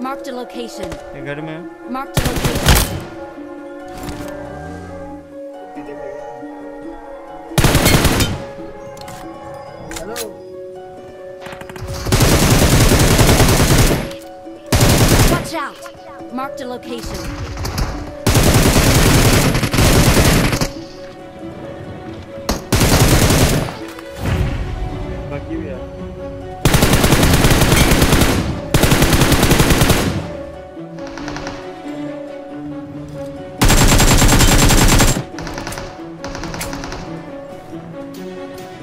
Marked a location. ये घर में है। Marked a location. Hello Watch out. Marked a location. Bye.